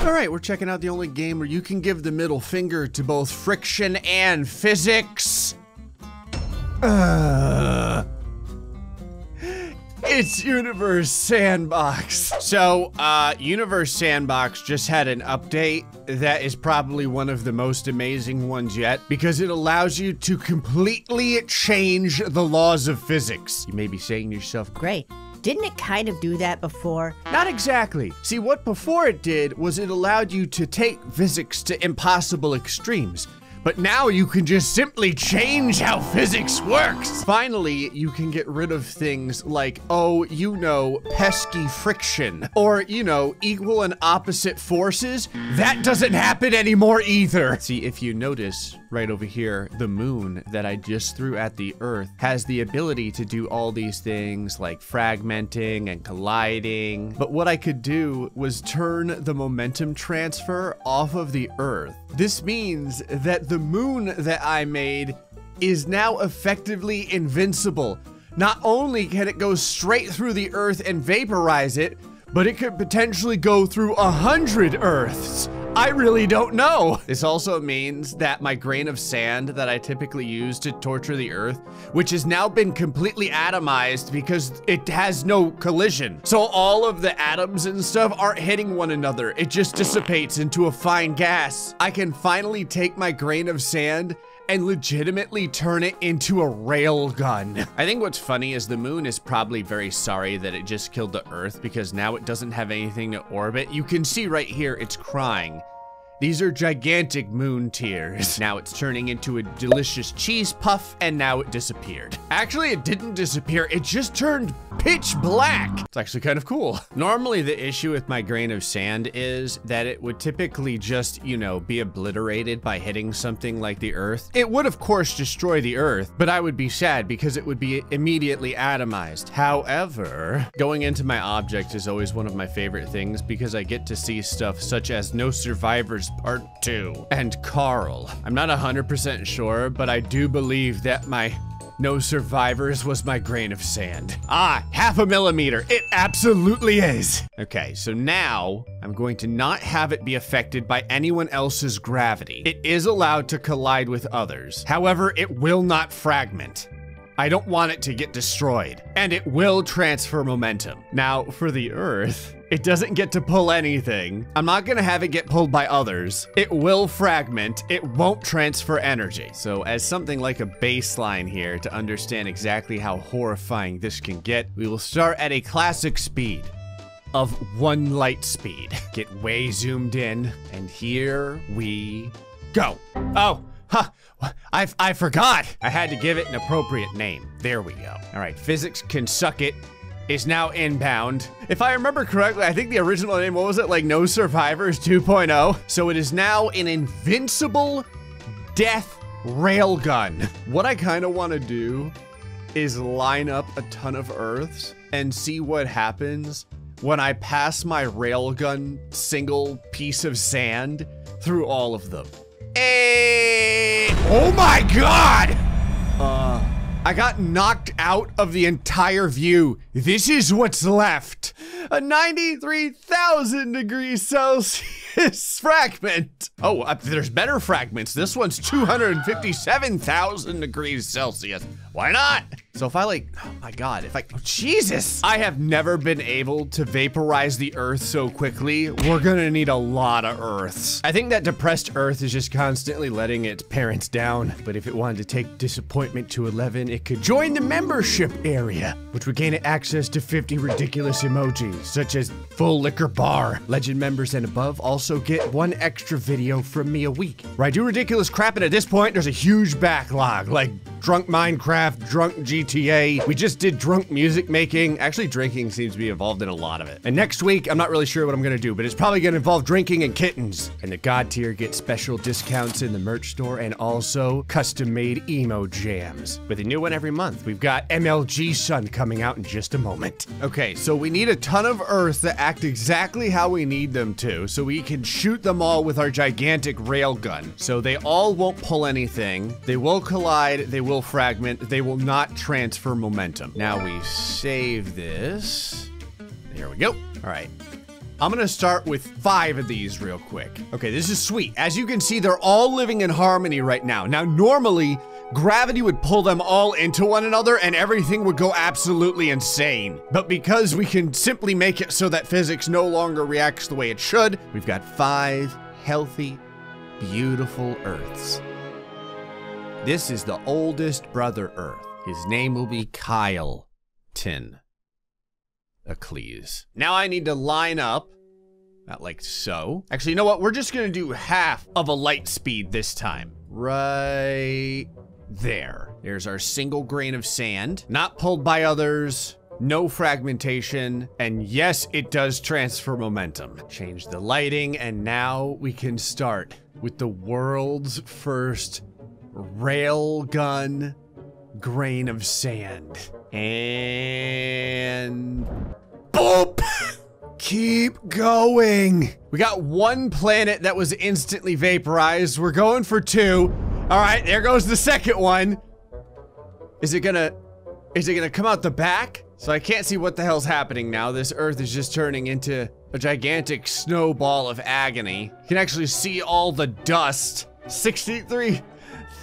All right, we're checking out the only game where you can give the middle finger to both friction and physics. Uh, it's Universe Sandbox. So, uh, Universe Sandbox just had an update that is probably one of the most amazing ones yet because it allows you to completely change the laws of physics. You may be saying to yourself, Great. Didn't it kind of do that before? Not exactly. See, what before it did was it allowed you to take physics to impossible extremes. But now you can just simply change how physics works. Finally, you can get rid of things like, oh, you know, pesky friction. Or, you know, equal and opposite forces. That doesn't happen anymore either. See, if you notice, right over here, the moon that I just threw at the Earth has the ability to do all these things like fragmenting and colliding. But what I could do was turn the momentum transfer off of the Earth. This means that the moon that I made is now effectively invincible. Not only can it go straight through the Earth and vaporize it, but it could potentially go through a hundred Earths. I really don't know. This also means that my grain of sand that I typically use to torture the earth, which has now been completely atomized because it has no collision. So all of the atoms and stuff aren't hitting one another. It just dissipates into a fine gas. I can finally take my grain of sand and legitimately turn it into a rail gun. I think what's funny is the moon is probably very sorry that it just killed the earth because now it doesn't have anything to orbit. You can see right here, it's crying. These are gigantic moon tears. Now it's turning into a delicious cheese puff, and now it disappeared. Actually, it didn't disappear, it just turned pitch black. It's actually kind of cool. Normally, the issue with my grain of sand is that it would typically just, you know, be obliterated by hitting something like the earth. It would, of course, destroy the earth, but I would be sad because it would be immediately atomized. However, going into my object is always one of my favorite things because I get to see stuff such as No Survivors Part 2 and Carl. I'm not 100% sure, but I do believe that my no survivors was my grain of sand. Ah, half a millimeter. It absolutely is. Okay, so now I'm going to not have it be affected by anyone else's gravity. It is allowed to collide with others. However, it will not fragment. I don't want it to get destroyed, and it will transfer momentum. Now, for the Earth, it doesn't get to pull anything. I'm not gonna have it get pulled by others. It will fragment, it won't transfer energy. So as something like a baseline here to understand exactly how horrifying this can get, we will start at a classic speed of one light speed. Get way zoomed in, and here we go. Oh, Huh, I, I forgot. I had to give it an appropriate name. There we go. All right, physics can suck it is now inbound. If I remember correctly, I think the original name, what was it, like No Survivors 2.0? So it is now an invincible death railgun. What I kind of want to do is line up a ton of Earths and see what happens when I pass my railgun single piece of sand through all of them. Hey! Oh my god! Uh, I got knocked out of the entire view. This is what's left. A 93,000 degrees Celsius fragment. Oh, uh, there's better fragments. This one's 257,000 degrees Celsius. Why not? So if I like, oh my God, if I, oh Jesus. I have never been able to vaporize the earth so quickly. We're gonna need a lot of earths. I think that depressed earth is just constantly letting its parents down. But if it wanted to take disappointment to 11, it could join the membership area, which would gain access to 50 ridiculous emojis, such as full liquor bar. Legend members and above also get one extra video from me a week, where I do ridiculous crap and at this point, there's a huge backlog, like drunk Minecraft, drunk GTA. We just did drunk music making. Actually, drinking seems to be involved in a lot of it. And next week, I'm not really sure what I'm gonna do, but it's probably gonna involve drinking and kittens. And the God tier gets special discounts in the merch store and also custom-made emo jams. With a new one every month. We've got MLG Sun coming out in just a moment. Okay, so we need a ton of Earth that act exactly how we need them to, so we can shoot them all with our gigantic railgun. So they all won't pull anything. They will collide, they will fragment, they will not transfer momentum. Now we save this. Here we go. All right. I'm gonna start with five of these real quick. Okay, this is sweet. As you can see, they're all living in harmony right now. Now, normally, gravity would pull them all into one another and everything would go absolutely insane. But because we can simply make it so that physics no longer reacts the way it should, we've got five healthy, beautiful Earths. This is the oldest brother Earth. His name will be Kyle Tin. Eccles. Now I need to line up, not like so. Actually, you know what? We're just gonna do half of a light speed this time. Right there. There's our single grain of sand, not pulled by others, no fragmentation, and yes, it does transfer momentum. Change the lighting, and now we can start with the world's first railgun grain of sand. And boop! Keep going. We got one planet that was instantly vaporized. We're going for two. All right, there goes the second one. Is it gonna, is it gonna come out the back? So I can't see what the hell's happening now. This Earth is just turning into a gigantic snowball of agony. You can actually see all the dust.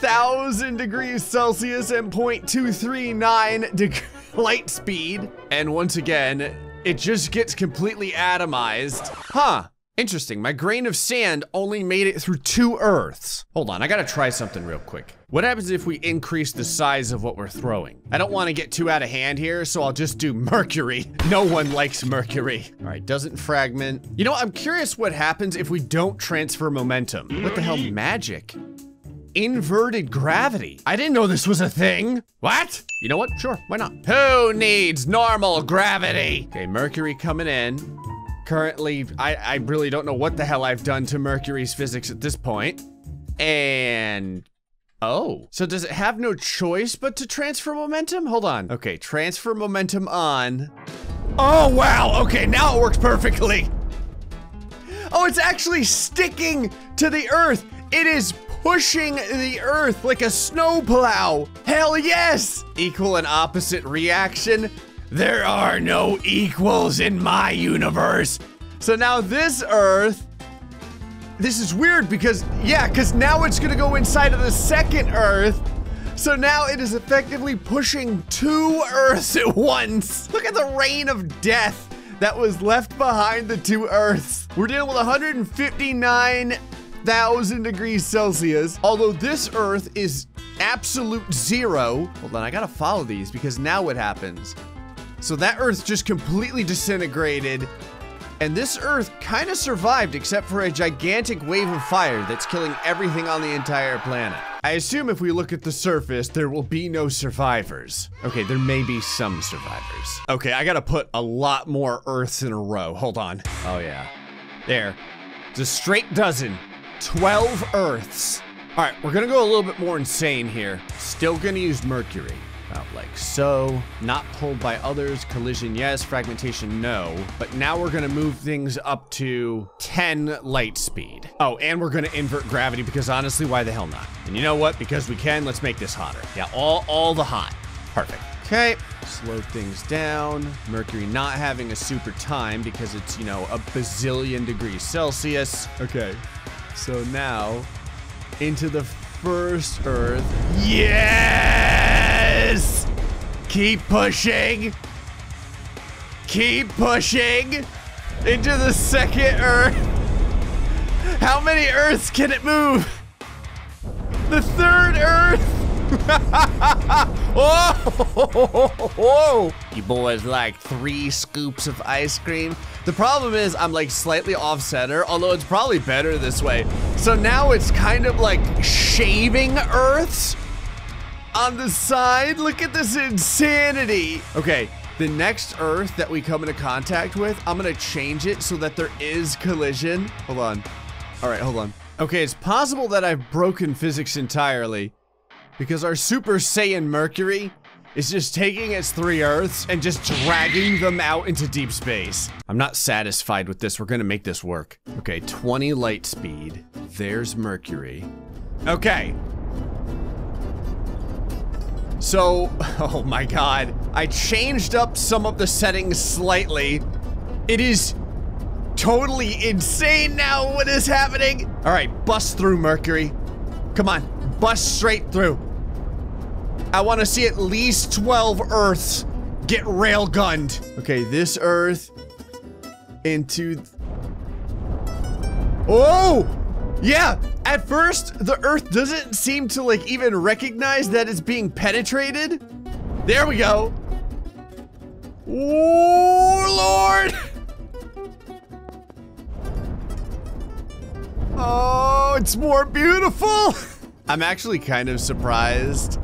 63,000 degrees Celsius and 0.239 degree light speed. And once again, it just gets completely atomized. Huh. Interesting, my grain of sand only made it through two Earths. Hold on, I gotta try something real quick. What happens if we increase the size of what we're throwing? I don't wanna get too out of hand here, so I'll just do Mercury. No one likes Mercury. All right, doesn't fragment. You know, I'm curious what happens if we don't transfer momentum. What the hell, magic? Inverted gravity. I didn't know this was a thing. What? You know what? Sure, why not? Who needs normal gravity? Okay, Mercury coming in. Currently, I, I really don't know what the hell I've done to Mercury's physics at this point. And Oh, so does it have no choice but to transfer momentum? Hold on. Okay, transfer momentum on. Oh, wow. Okay, now it works perfectly. Oh, it's actually sticking to the earth. It is pushing the earth like a snowplow. Hell yes. Equal and opposite reaction. There are no equals in my universe. So now this Earth, this is weird because, yeah, because now it's gonna go inside of the second Earth. So now it is effectively pushing two Earths at once. Look at the rain of death that was left behind the two Earths. We're dealing with 159,000 degrees Celsius, although this Earth is absolute zero. Hold on, I gotta follow these because now what happens? So that Earth just completely disintegrated. And this Earth kind of survived except for a gigantic wave of fire that's killing everything on the entire planet. I assume if we look at the surface, there will be no survivors. Okay, there may be some survivors. Okay, I gotta put a lot more Earths in a row. Hold on. Oh yeah. There. It's a straight dozen. 12 Earths. All right, we're gonna go a little bit more insane here. Still gonna use Mercury. About like so. Not pulled by others. Collision, yes. Fragmentation, no. But now we're gonna move things up to 10 light speed. Oh, and we're gonna invert gravity because honestly, why the hell not? And you know what? Because we can, let's make this hotter. Yeah, all, all the hot. Perfect. Okay, slow things down. Mercury not having a super time because it's, you know, a bazillion degrees Celsius. Okay, so now into the first Earth. Yes! Keep pushing. Keep pushing into the second Earth. How many Earths can it move? The third Earth. Whoa! You boys like three scoops of ice cream? The problem is I'm like slightly off center, although it's probably better this way. So now it's kind of like shaving Earths on the side. Look at this insanity. Okay, the next Earth that we come into contact with, I'm gonna change it so that there is collision. Hold on. All right, hold on. Okay, it's possible that I've broken physics entirely because our Super Saiyan Mercury is just taking its three Earths and just dragging them out into deep space. I'm not satisfied with this. We're gonna make this work. Okay, 20 light speed. There's Mercury. Okay. So, oh my god. I changed up some of the settings slightly. It is totally insane now. What is happening? All right, bust through Mercury. Come on, bust straight through. I want to see at least 12 Earths get railgunned. Okay, this Earth into. Oh! Yeah, at first, the Earth doesn't seem to like even recognize that it's being penetrated. There we go. Oh, Lord! Oh, it's more beautiful! I'm actually kind of surprised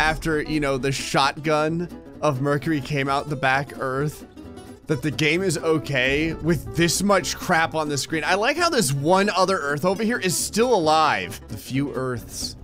after, you know, the shotgun of Mercury came out the back Earth that the game is okay with this much crap on the screen. I like how this one other Earth over here is still alive. The few Earths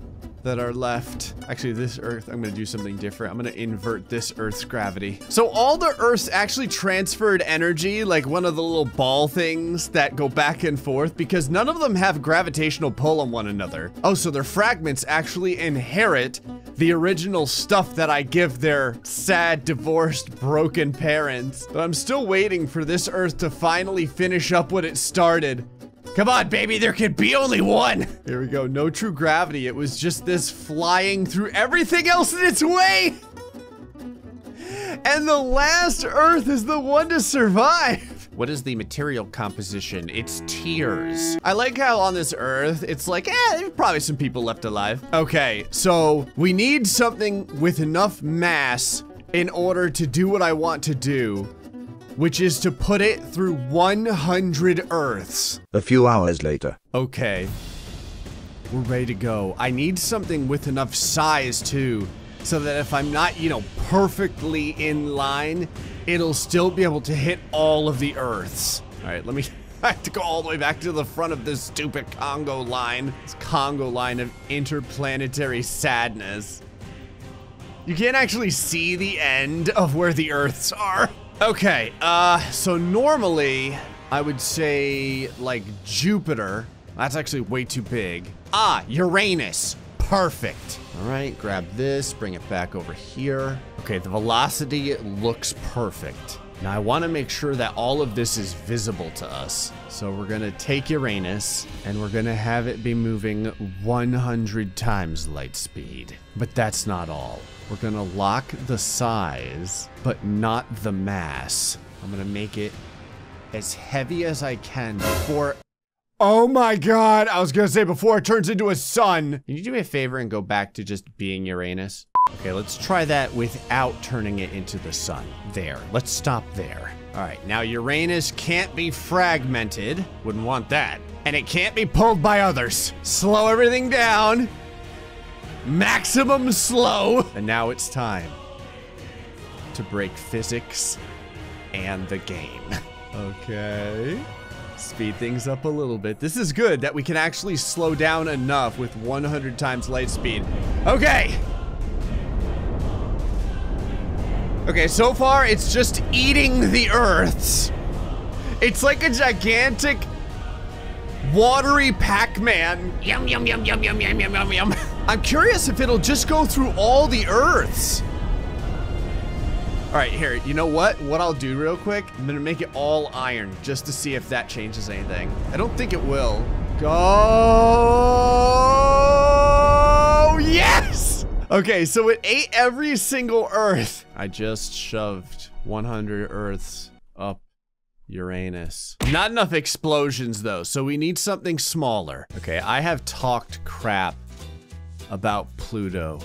that are left. Actually, this Earth, I'm gonna do something different. I'm gonna invert this Earth's gravity. So all the Earths actually transferred energy, like one of the little ball things that go back and forth, because none of them have gravitational pull on one another. Oh, so their fragments actually inherit the original stuff that I give their sad, divorced, broken parents. But I'm still waiting for this Earth to finally finish up what it started. Come on, baby, there can be only one. Here we go, no true gravity. It was just this flying through everything else in its way. And the last Earth is the one to survive. What is the material composition? It's tears. I like how on this Earth, it's like, eh, there's probably some people left alive. Okay, so we need something with enough mass in order to do what I want to do which is to put it through 100 Earths. A few hours later. Okay. We're ready to go. I need something with enough size too, so that if I'm not, you know, perfectly in line, it'll still be able to hit all of the Earths. All right, let me. I have to go all the way back to the front of this stupid conga line. This conga line of interplanetary sadness. You can't actually see the end of where the Earths are. Okay, uh, so normally I would say like Jupiter. That's actually way too big. Ah, Uranus. Perfect. All right, grab this, bring it back over here. Okay, the velocity looks perfect. Now I want to make sure that all of this is visible to us. So we're going to take Uranus and we're going to have it be moving 100 times light speed. But that's not all. We're gonna lock the size, but not the mass. I'm gonna make it as heavy as I can before Oh my god, I was gonna say before it turns into a sun. Can you do me a favor and go back to just being Uranus? Okay, let's try that without turning it into the sun. There, let's stop there. All right, now Uranus can't be fragmented. Wouldn't want that. And it can't be pulled by others. Slow everything down maximum slow. And now it's time to break physics and the game. Okay. Speed things up a little bit. This is good that we can actually slow down enough with 100 times light speed. Okay. Okay, so far it's just eating the Earths. It's like a gigantic watery Pac-Man. Yum, yum, yum, yum, yum, yum, yum, yum, yum. I'm curious if it'll just go through all the Earths. All right, here, you know what? What I'll do real quick, I'm gonna make it all iron just to see if that changes anything. I don't think it will. Go! Yes! Okay, so it ate every single Earth. I just shoved 100 Earths up Uranus. Not enough explosions though, so we need something smaller. Okay, I have talked crap about Pluto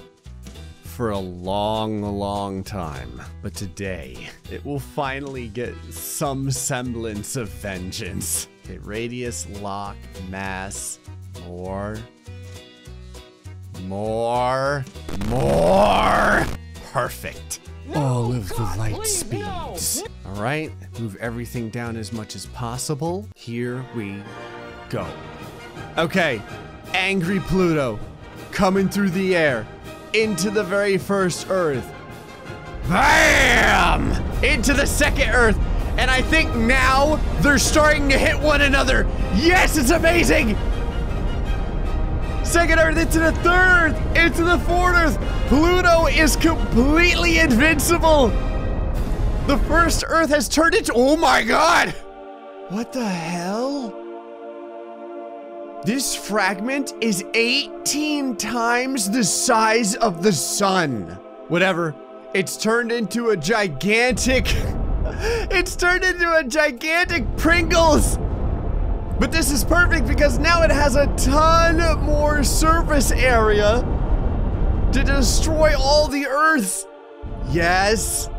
for a long, long time. But today, it will finally get some semblance of vengeance. Okay, radius, lock, mass, more, more, more. Perfect all of the light speeds. All right, move everything down as much as possible. Here we go. Okay, angry Pluto coming through the air into the very first Earth. BAM! Into the second Earth. And I think now they're starting to hit one another. Yes, it's amazing. Second Earth into the third, into the fourth Earth. Pluto is completely invincible. The first Earth has turned into, oh my God. What the hell? This fragment is 18 times the size of the sun. Whatever. It's turned into a gigantic. it's turned into a gigantic Pringles. But this is perfect because now it has a ton more surface area to destroy all the Earth. Yes.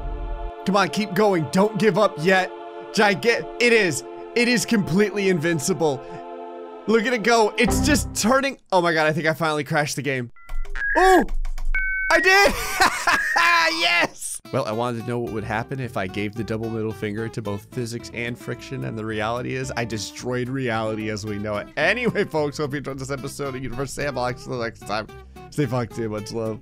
Come on, keep going. Don't give up yet. Gigant. It is. It is completely invincible. Look at it go. It's just turning. Oh my god, I think I finally crashed the game. Oh! I did! yes! Well, I wanted to know what would happen if I gave the double middle finger to both physics and friction, and the reality is I destroyed reality as we know it. Anyway, folks, hope you enjoyed this episode of Universe Sandbox. Until next time, stay fucked in. Much love.